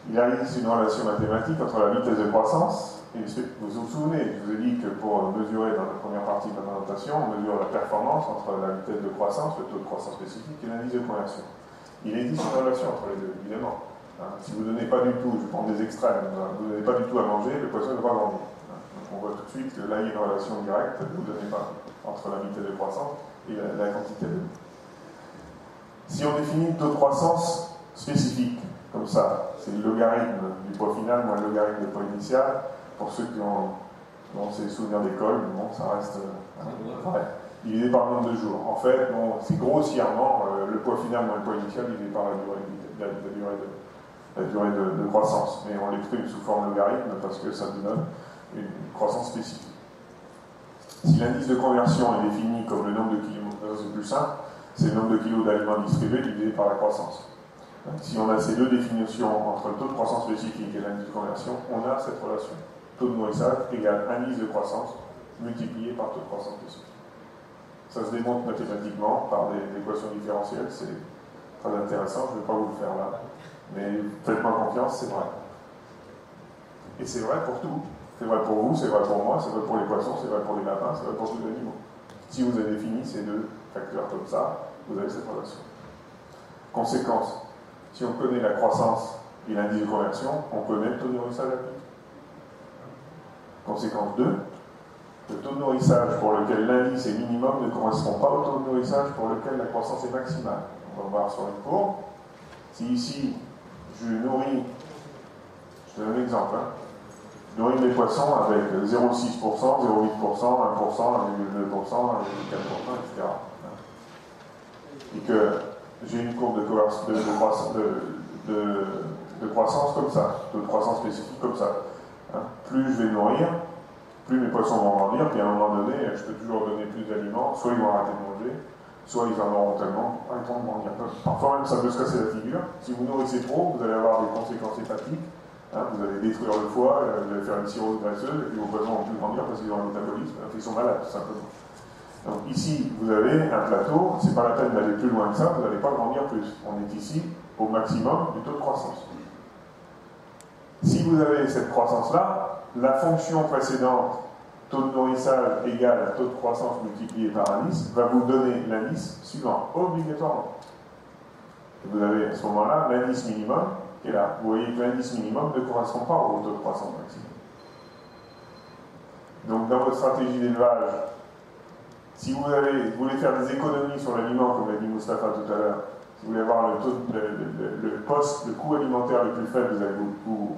Il arrive une relation mathématique entre la vitesse de croissance vous vous souvenez, je vous ai dit que pour mesurer dans la première partie de la présentation, on mesure la performance entre la vitesse de croissance, le taux de croissance spécifique et l'indice de conversion. Il existe une relation entre les deux, évidemment. Hein, si vous ne donnez pas du tout, je prends des extrêmes, vous ne donnez pas du tout à manger, le poisson ne va pas grandir. Hein, donc on voit tout de suite que là, il y a une relation directe, vous ne donnez pas entre la vitesse de croissance et la, la quantité de Si on définit le taux de croissance spécifique, comme ça. C'est le logarithme du poids final moins le logarithme du poids initial. Pour ceux qui ont, ont ces souvenirs d'école, bon, ça reste ouais, divisé par le nombre de jours. En fait, bon, c'est grossièrement euh, le poids final moins le poids initial divisé par la durée, la, la durée, de, la durée de, de, croissance. Mais on l'exprime sous forme logarithme parce que ça nous donne une croissance spécifique. Si l'indice de conversion est défini comme le nombre de kilos, c'est plus simple, c'est le nombre de kilos d'aliments distribués divisé par la croissance. Si on a ces deux définitions entre le taux de croissance spécifique et l'indice de conversion, on a cette relation. Taux de nourrissage égale indice de croissance multiplié par taux de croissance spécifique. Ça se démontre mathématiquement par des équations différentielles, c'est très intéressant, je ne vais pas vous le faire là. Mais faites-moi confiance, c'est vrai. Et c'est vrai pour tout. C'est vrai pour vous, c'est vrai pour moi, c'est vrai pour les poissons, c'est vrai pour les lapins, c'est vrai pour tous les animaux. Si vous avez défini ces deux facteurs comme ça, vous avez cette relation. Conséquence, si on connaît la croissance et l'indice de conversion, on connaît le taux de nourrissage appliqué. Conséquence 2, le taux de nourrissage pour lequel l'indice est minimum ne correspond pas au taux de nourrissage pour lequel la croissance est maximale. On va voir sur une courbe. Si ici, je nourris, je donne un exemple, hein, je nourris mes poissons avec 0,6%, 0,8%, 1%, 1,2%, 1,4%, etc. Et que j'ai une courbe de, de, de, croissance comme ça, de croissance spécifique comme ça. Plus je vais nourrir, plus mes poissons vont grandir, puis à un moment donné, je peux toujours donner plus d'aliments, soit ils vont arrêter de manger, soit ils en auront tellement, ils vont grandir. Parfois même ça peut se casser la figure. Si vous nourrissez trop, vous allez avoir des conséquences hépatiques. Hein, vous allez détruire le foie, euh, vous allez faire une cirrhose graisseuse, et puis vos poissons vont plus grandir parce qu'ils ont un métabolisme, ils sont malades tout simplement. Donc ici, vous avez un plateau, c'est pas la peine d'aller plus loin que ça, vous n'allez pas grandir plus. On est ici au maximum du taux de croissance. Vous avez cette croissance-là, la fonction précédente, taux de nourrissage égal à taux de croissance multiplié par indice, va vous donner l'indice suivant, obligatoirement. Et vous avez à ce moment-là l'indice minimum qui est là. Vous voyez que l'indice minimum ne correspond pas au taux de croissance maximum. Donc dans votre stratégie d'élevage, si vous, avez, vous, voulez faire des économies sur l'aliment, comme l'a dit Mustapha tout à l'heure, si vous voulez avoir le, taux, poste, le coût alimentaire le plus faible, vous allez vous,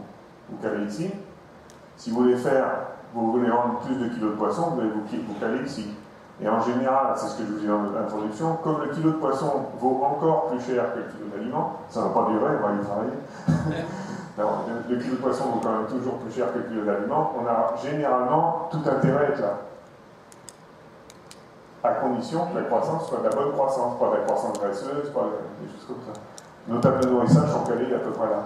vous caler ici. Si vous voulez faire, vous voulez rendre plus de kilos de poisson, vous allez vous, caler ici. Et en général, c'est ce que je vous dis dans l'introduction, comme le kilo de poisson vaut encore plus cher que le kilo d'aliment, ça ne va pas durer, on va y travailler. le, kilo de poisson vaut quand même toujours plus cher que le kilo d'aliment. On a généralement tout intérêt à être là à condition que la croissance soit de la bonne croissance, pas de la croissance graisseuse, pas des choses comme ça. Nos tables de nourrissage sont calées à peu près là,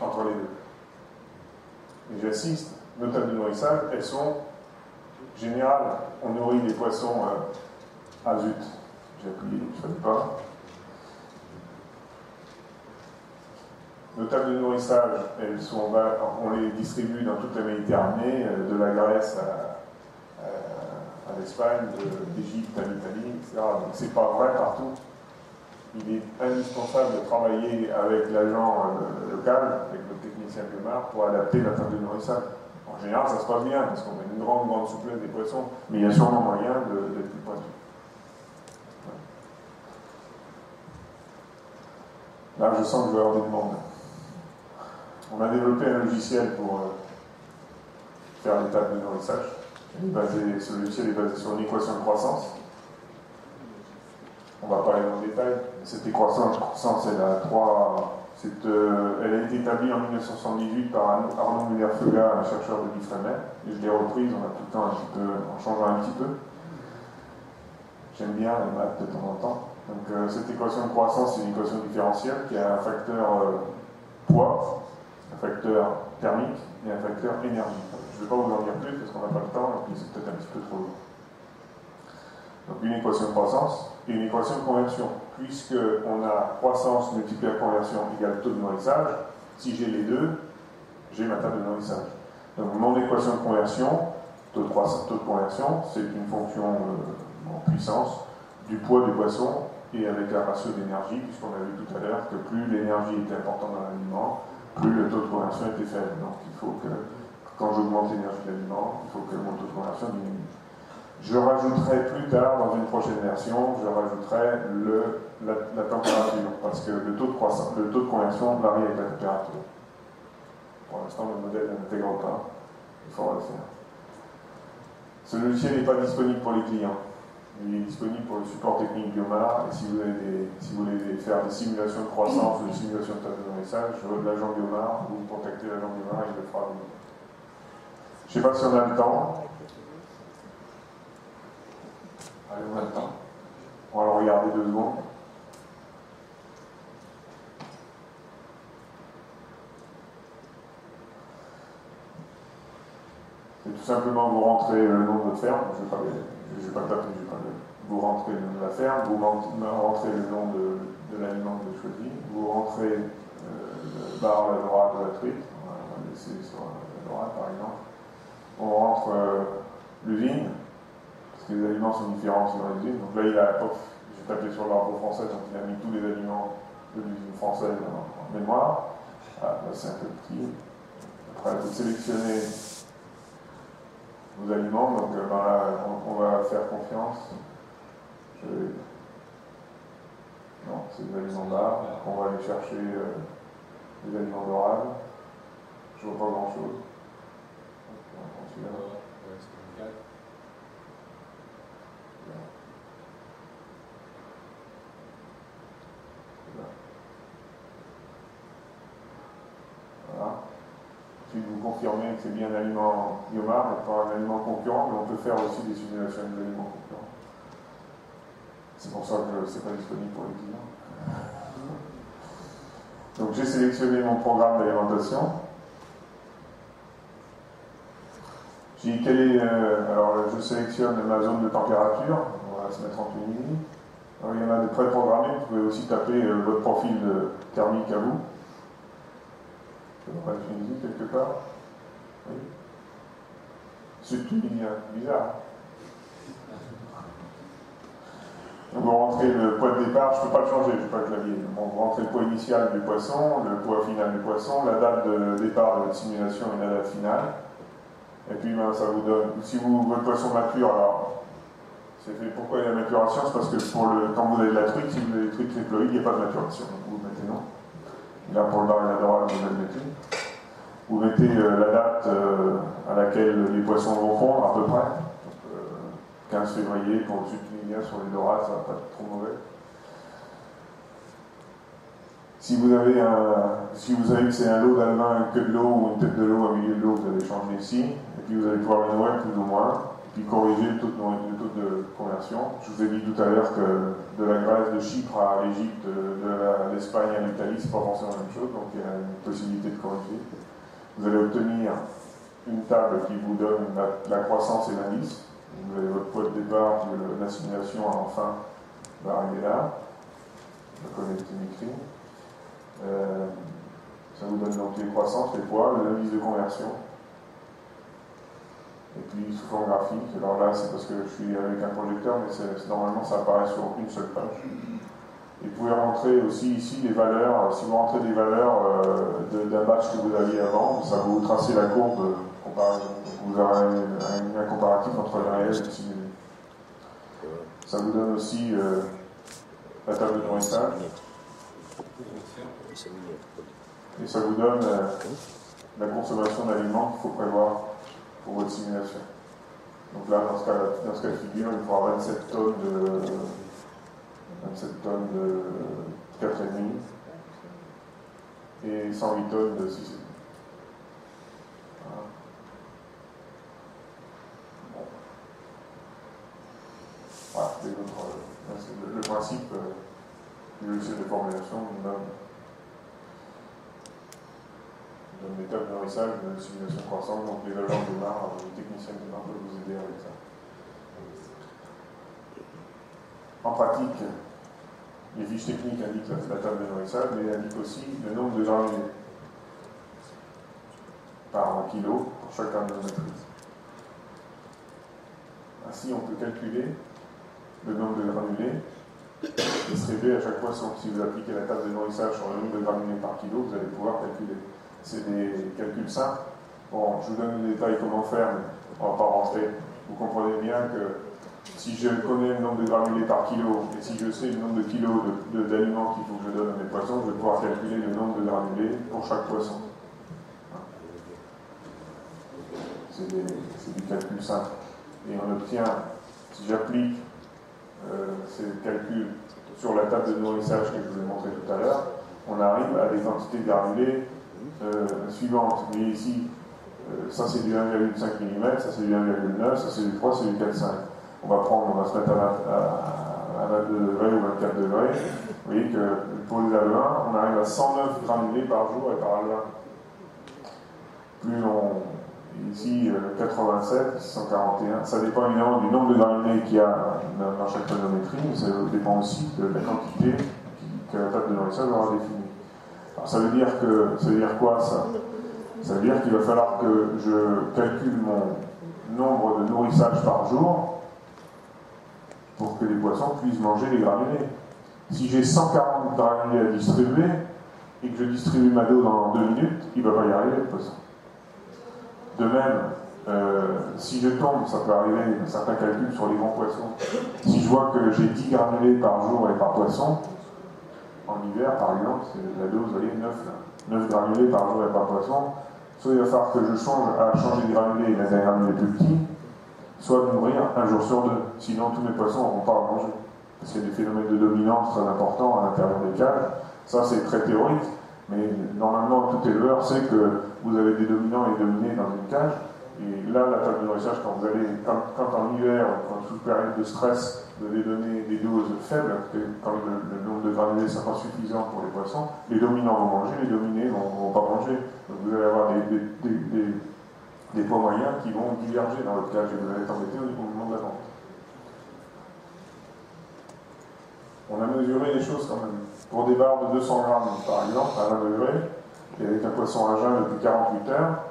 entre les deux. J'assiste, nos tables de nourrissage, elles sont générales. On nourrit des poissons euh, à zut. J'ai appuyé, je ne pas. Nos tables de nourrissage, elles sont, on les distribue dans toute la Méditerranée, euh, de la Grèce à à l'Espagne, d'Égypte à l'Italie, etc. Donc c'est pas vrai partout. Il est indispensable de travailler avec l'agent euh, local, avec le technicien Guemard, pour adapter la table de nourrissage. En général, ça se passe bien, parce qu'on a une grande, grande souplesse des poissons, mais il y a sûrement moyen d'être plus pointu. Là, je sens que je vais avoir des demandes. On a développé un logiciel pour euh, faire les tables de nourrissage. Basé, ce logiciel est basé sur une équation de croissance. On va pas aller dans le détail. Cette équation de croissance, elle a été établie en 1978 par Arnaud Muller-Feuga, un chercheur de l'IFREMER, et je l'ai reprise, on a tout le temps un petit peu, en changeant un petit peu. J'aime bien les maths de temps en temps. Donc euh, cette équation de croissance, c'est une équation différentielle qui a un facteur euh, poids, un facteur thermique et un facteur énergie. Je ne vais pas vous en dire plus parce qu'on n'a pas le temps et puis c'est peut-être un petit peu trop long. Donc une équation de croissance et une équation de conversion. Puisqu'on a croissance multipliée à conversion égale taux de nourrissage, si j'ai les deux, j'ai ma table de nourrissage. Donc mon équation de conversion, taux de, croissance, taux de conversion, c'est une fonction euh, en puissance du poids du poisson et avec un ratio d'énergie, puisqu'on a vu tout à l'heure que plus l'énergie était importante dans l'aliment, plus le taux de conversion était faible. Donc il faut que, quand j'augmente l'énergie de l'aliment, il faut que mon taux de conversion diminue. Je rajouterai plus tard, dans une prochaine version, je rajouterai la, température, parce que le taux de, conversion varie avec la température. Pour l'instant, le modèle n'intègre pas. Il faudra le faire. Ce logiciel n'est pas disponible pour les clients. Il est disponible pour le support technique Biomar. Et si vous, avez si vous voulez faire des simulations de croissance ou des simulations de table de message, je veux de l'agent Biomar, vous contactez l'agent Biomar, il le fera. Je ne sais pas si on a le temps. Allez, on a. On va le regarder deux secondes. C'est tout simplement vous rentrez le nom de votre ferme, je ne vais, vais, pas le taper, je pas le... vous rentrez le nom de la ferme, vous rentrez le nom de, l'aliment que vous choisi, vous rentrez euh, le bar la droite de la truite, on va laisser sur la droite par exemple, on rentre euh, l'usine, les aliments sont différents sur l'usine, donc là il a, j'ai tapé sur l'arbre français, donc il a mis tous les aliments de l'usine française en, mémoire, ah, là c'est un peu petit, après vous sélectionnez vos aliments. Donc euh, ben on, va faire confiance. Non, c'est des aliments d'art. On va aller chercher euh, des aliments d'oral. Je vois pas grand chose. vous confirmez que c'est bien un aliment biomar pas un aliment concurrent, mais on peut faire aussi des simulations d'aliments concurrents. C'est pour ça que ce n'est pas disponible pour les clients. Donc j'ai sélectionné mon programme d'alimentation. J'ai dit quel est. Euh, alors je sélectionne ma zone de température. On va se mettre en Tunisie. Alors, il y en a des préprogrammés. Vous pouvez aussi taper euh, votre profil thermique à vous dans la quelque part. Oui. C'est tunisien, bizarre. vous rentrez le poids de départ, je ne peux pas le changer, je peux pas le clavier. vous rentrez le poids initial du poisson, le poids final du poisson, la date de départ de votre simulation et la date finale. Et puis ben, ça vous donne, si vous, votre poisson mature, alors c'est fait pourquoi il y a la maturation? C'est parce que quand vous avez de la truite, si vous avez des truites triploïdes, il n'y a pas de maturation. Donc vous mettez non? Là, pour le bar et la dorade, vous mettez. Vous mettez euh, la date euh, à laquelle les poissons vont fondre, à peu près. Donc, 15 euh, février pour le sud tunisien sur les dorades, ça va pas être trop mauvais. Si vous avez un, si vous savez c'est un lot une queue de l'eau ou une tête de l'eau, un milieu de l'eau, vous allez changer ici. Et puis vous allez pouvoir le noyer plus ou moins puis corriger le taux, de, conversion. Je vous ai dit tout à l'heure que de la Grèce, de Chypre à l'Égypte, de l'Espagne à l'Italie, c'est pas forcément la même chose, donc il y a une possibilité de corriger. Vous allez obtenir une table qui vous donne la, croissance et l'indice. Vous avez votre poids de départ, l'assimilation enfin va arriver là. La connectivité. Euh, ça vous donne donc les croissances, les poids, l'indice de conversion. Et puis sous forme graphique, alors là c'est parce que je suis avec un projecteur, mais normalement ça apparaît sur une seule page. Et vous pouvez rentrer aussi ici des valeurs, si vous rentrez des valeurs euh, d'un batch que vous aviez avant, ça va vous tracer la courbe comparaison. Vous aurez un, comparatif entre le réel et le simulé. Ça vous donne aussi euh, la table de nourrissage. Et ça vous donne euh, la consommation d'aliments qu'il faut prévoir pour votre simulation. Donc là, dans ce cas, dans ce cas de figure, il faudra 27 tonnes de, 27 tonnes de 4,5 et 108 tonnes de 6,5. Voilà. C'est le, principe euh, du logiciel de formulation donne, de nourrissage de simulation croissante, donc les agents de marre, les techniciens de marre peuvent vous aider avec ça. En pratique, les fiches techniques indiquent la, table de nourrissage, mais indiquent aussi le nombre de granulés par kilo pour chaque granulométrie. Ainsi, on peut calculer le nombre de granulés distribué à chaque fois. Si vous appliquez la table de nourrissage sur le nombre de granulés par kilo, vous allez pouvoir calculer. C'est des calculs simples. Bon, je vous donne les détails comment faire, mais on ne va pas rentrer. Vous comprenez bien que si je connais le nombre de granulés par kilo et si je sais le nombre de kilos d'aliments qu'il faut que je donne à mes poissons, je vais pouvoir calculer le nombre de granulés pour chaque poisson. C'est du calcul simple. Et on obtient, si j'applique euh, ces calculs sur la table de nourrissage que je vous ai montré tout à l'heure, on arrive à des quantités de granulés euh, suivantes. Mais ici, euh, ça c'est du 1,5 mm, ça c'est du 1,9, ça c'est du 3, c'est du 4,5 on va prendre, on va se mettre à, 22 degrés ou 24 degrés. Vous voyez que pour les alevins, on arrive à 109 granulés par jour et par alevin. Plus on. Ici, 87, 641. Ça dépend évidemment du nombre de granulés qu'il y a dans chaque tonométrie, mais ça dépend aussi de la quantité que la table de nourrissage aura définie. Alors ça veut dire que ça veut dire quoi ça? Ça veut dire qu'il va falloir que je calcule mon nombre de nourrissage par jour pour que les poissons puissent manger les granulés. Si j'ai 140 granulés à distribuer et que je distribue ma dos dans deux minutes, il ne va pas y arriver le poisson. De même, euh, si je tombe, ça peut arriver, certains calculs sur les grands poissons, si je vois que j'ai 10 granulés par jour et par poisson, en hiver par exemple, la dose, vous voyez, 9, 9 granulés par jour et par poisson, soit il va falloir que je change à changer de granulés et mettre un granulé plus petit, soit de nourrir un jour sur deux. Sinon, tous mes poissons n'auront pas à manger. Parce qu'il y a des phénomènes de dominance très importants à l'intérieur des cages. Ça, c'est très théorique, mais normalement, tout éleveur sait que vous avez des dominants et dominés dans une cage. Et là, la table de nourrissage, quand vous allez, quand, en hiver, quand sous période de stress, vous allez donner des doses faibles, quand le, nombre de granulés sera suffisant pour les poissons, les dominants vont manger, les dominés ne vont, pas manger. Donc vous allez avoir des des poids moyens qui vont diverger dans votre cage et vous allez être embêté au niveau de la vente. On a mesuré les choses quand même. Pour des barres de 200 grammes, par exemple, à 20 degrés, et avec un poisson à jeun depuis 48 heures,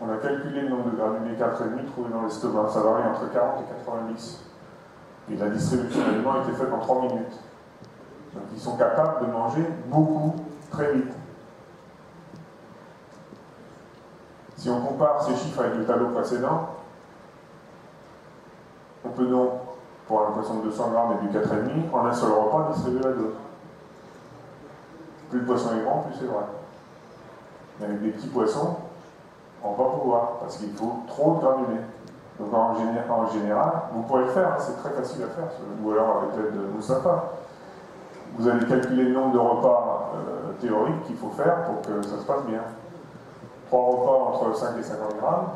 on a calculé le nombre de granulés 4,5 trouvés dans l'estomac. Ça varie entre 40 et 90. Et la distribution d'aliments a été faite en 3 minutes. Donc ils sont capables de manger beaucoup, très vite. Si on compare ces chiffres avec le tableau précédent, on peut donc, pour un poisson de 200 grammes et du 4,5, en un seul repas, distribuer la dose. Plus le poisson est grand, plus c'est vrai. Mais avec des petits poissons, on va pouvoir, parce qu'il faut trop de granulés. Donc en, général, vous pourrez le faire, hein, c'est très facile à faire, ou alors avec l'aide de Moustapha. Vous allez calculer le nombre de repas euh, théoriques qu'il faut faire pour que ça se passe bien. 3 repas entre 5 et 50 grammes,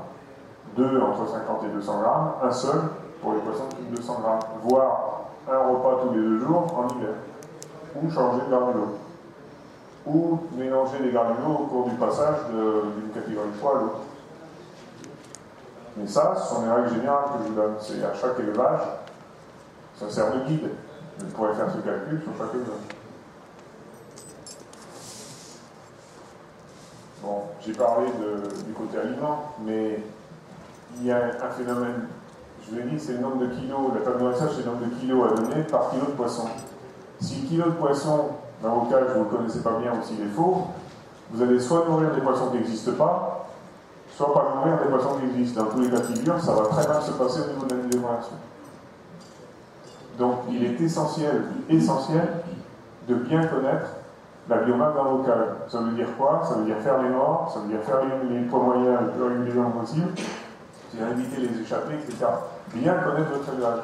2 entre 50 et 200 grammes, un seul pour les poissons de plus de 200 grammes, voire un repas tous les deux jours en hiver, ou changer de granulos, ou mélanger les granulos au cours du passage d'une catégorie de poids à l'autre. Mais ça, ce sont les règles générales que je vous donne. C'est à chaque élevage, ça sert de guide. Vous pourrez faire ce calcul sur chaque élevage. Bon, j'ai parlé du côté aliment, mais il y a un phénomène, je vous ai dit, c'est le nombre de kilos, la table de nourrissage, c'est le nombre de kilos à donner par kilo de poisson. Si le kilo de poisson, dans vos cages, vous ne le connaissez pas bien ou s'il est faux, vous allez soit nourrir des poissons qui n'existent pas, soit pas nourrir des poissons qui existent. Dans tous les cas de figure, ça va très mal se passer au niveau de la démoration. Donc il est essentiel, essentiel de bien connaître la biomasse cages. Ça veut dire quoi? Ça veut dire faire les morts, ça veut dire faire les, poids moyens le plus régulièrement possible, c'est-à-dire éviter les échappées, etc. Bien connaître votre élevage.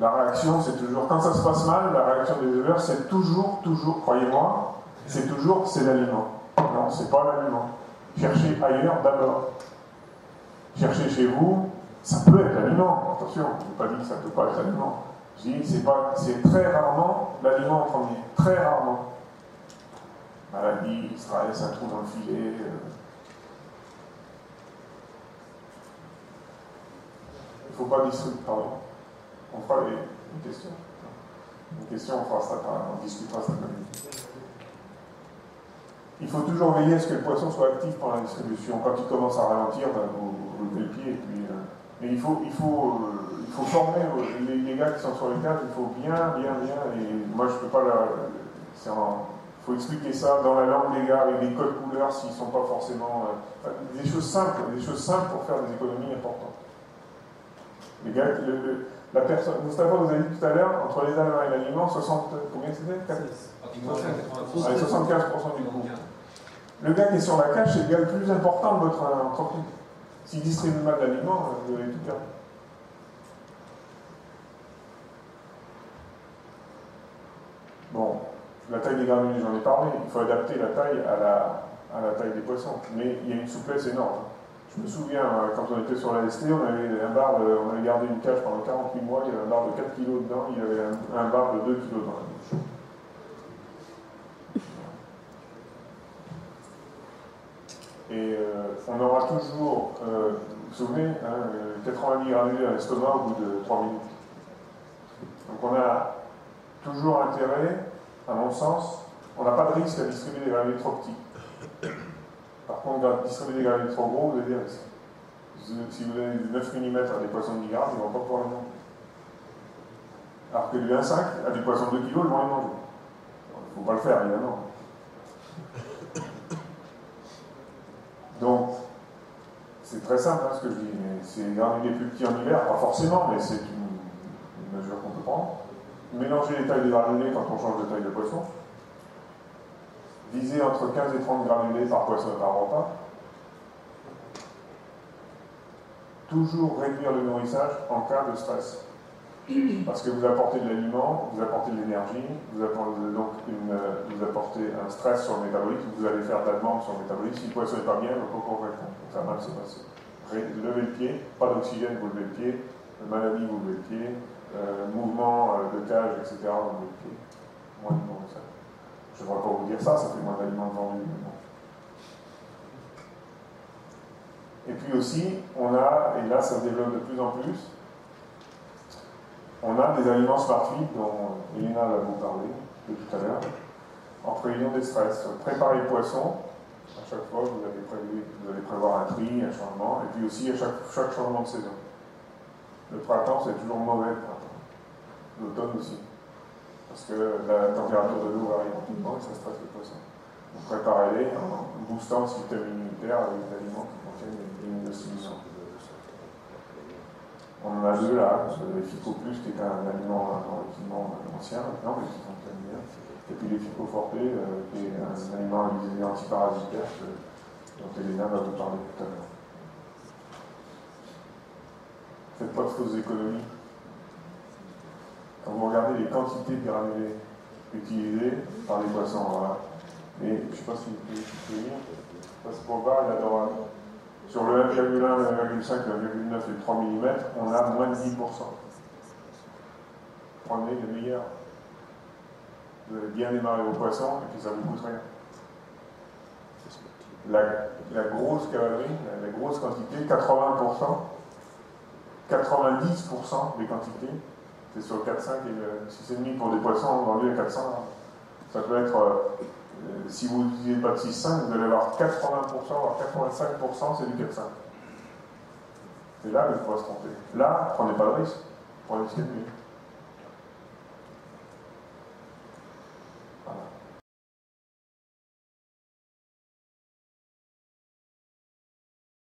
La réaction, c'est toujours, quand ça se passe mal, la réaction des éleveurs, c'est toujours, toujours, croyez-moi, c'est toujours, c'est l'aliment. Non, c'est pas l'aliment. Cherchez ailleurs d'abord. Cherchez chez vous, ça peut être l'aliment. Attention, je n'ai pas dit que ça ne peut pas être l'aliment. C'est très rarement l'aliment en premier, très rarement. maladie, stress, un trou dans le filet. euh. Il ne faut pas distribuer, pardon. On fera les, une question. Une question, on fera ça, on discutera ça Il faut toujours veiller à ce que le poisson soit actif pendant la distribution. Quand il commence à ralentir, ben, vous, vous le pied. Euh, mais il faut, euh, faut former les, les gars qui sont sur les cages, il faut bien, bien, bien. Et moi, je ne peux pas la. Il faut expliquer ça dans la langue des gars avec des codes couleurs s'ils ne sont pas forcément. euh, des choses simples, des choses simples pour faire des économies importantes. Les gars, le- le- la personne. Moustapha, vous avez dit tout à l'heure, entre les aliments et l'aliment, 60. Combien c'était? Ouais, 75% du coût. Le gars qui est sur la cage, c'est le gars le plus important de votre euh, entreprise. S'il distribue mal d'aliments, euh, vous avez tout perdu. Bon, la taille des granulés, j'en ai parlé. Il faut adapter la taille à la, à la taille des poissons. Mais il y a une souplesse énorme. Je me souviens, euh, quand on était sur la ST, on avait un bar, de- on avait gardé une cage pendant 48 mois, il y avait un bar de 4 kg dedans, il y avait un, bar de 2 kg dans la bouche. Et euh, on aura toujours, euh, vous vous souvenez, hein, euh, 90 granulés à l'estomac au bout de 3 minutes. Donc on a toujours intérêt, à mon sens, on n'a pas de risque à distribuer des granulés trop petits. Par contre, distribuer des granulés trop gros, vous avez des risques. Si vous donnez du 9 mm à des poissons de 10 grammes, ils ne vont pas pouvoir les manger. Alors que du 1,5 à des poissons de 2 kg, ils vont les manger. Il ne faut pas le faire, évidemment. Donc, c'est très simple hein, ce que je dis, mais c'est granulés plus petits en hiver, pas forcément, mais c'est une mesure qu'on peut prendre. Mélanger les tailles des granulés quand on change de taille de poisson. Viser entre 15 et 30 granulés par poisson et par repas. Toujours réduire le nourrissage en cas de stress. Parce que vous apportez de l'aliment, vous apportez de l'énergie, vous apportez donc vous apportez un stress sur le métabolisme, vous allez faire de la demande sur le métabolisme. Si le poisson n'est pas bien, pouvoir répondre. Donc ça va mal se passer. Levez le pied, pas d'oxygène, vous levez le pied, maladie, vous levez le pied, mouvement euh, de cage, etc.. Moins de nourrissage. Je ne devrais pas vous dire ça, ça fait moins d'aliments vendus. Et puis aussi, on a, et là ça se développe de plus en plus, on a des aliments smart feed dont Elena va vous parler de tout à l'heure, en prévision des stress. Préparer le poisson, à chaque fois vous allez, prévoir un tri, un changement, et puis aussi à chaque, chaque changement de saison. Le printemps c'est toujours mauvais printemps, l'automne aussi, parce que la température de l'eau varie rapidement et ça stresse le poisson. Donc préparez-les en boostant le système immunitaire avec des aliments qui contiennent des immunostimulants. On en a deux là, le Fico Plus qui est un aliment relativement ancien maintenant, mais qui fonctionne bien. Et puis les Fico Forte, euh, qui est un aliment antiparasitaire dont Elena va vous parler tout à l'heure. Faites pas de fausses économies. Quand vous regardez les quantités de granulés utilisées par les poissons, je ne sais pas si vous pouvez parce qu'on va là-dedans. Sur le 1,1, le 1,5, le 1,9 et le 3 mm, on a moins de 10%. Prenez le meilleur. Vous allez bien démarrer vos poissons et puis ça vous coûte rien. La, la grosse cavalerie, la, la grosse quantité, 80%, 90% des quantités, c'est sur le 4,5 et le 6,5 pour des poissons vendus à 400. Ça peut être, euh, euh, si vous n'utilisez pas de 6,5, vous allez avoir 80%, voire 85%, c'est du 4,5. C'est là que vous pourrez se tromper. Là, prenez pas de risque. Prenez ce qu'il